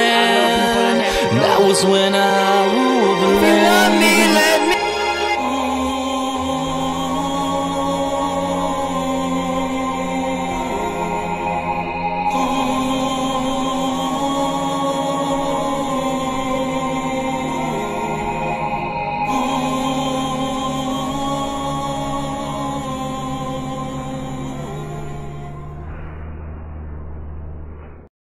That was when I ruled the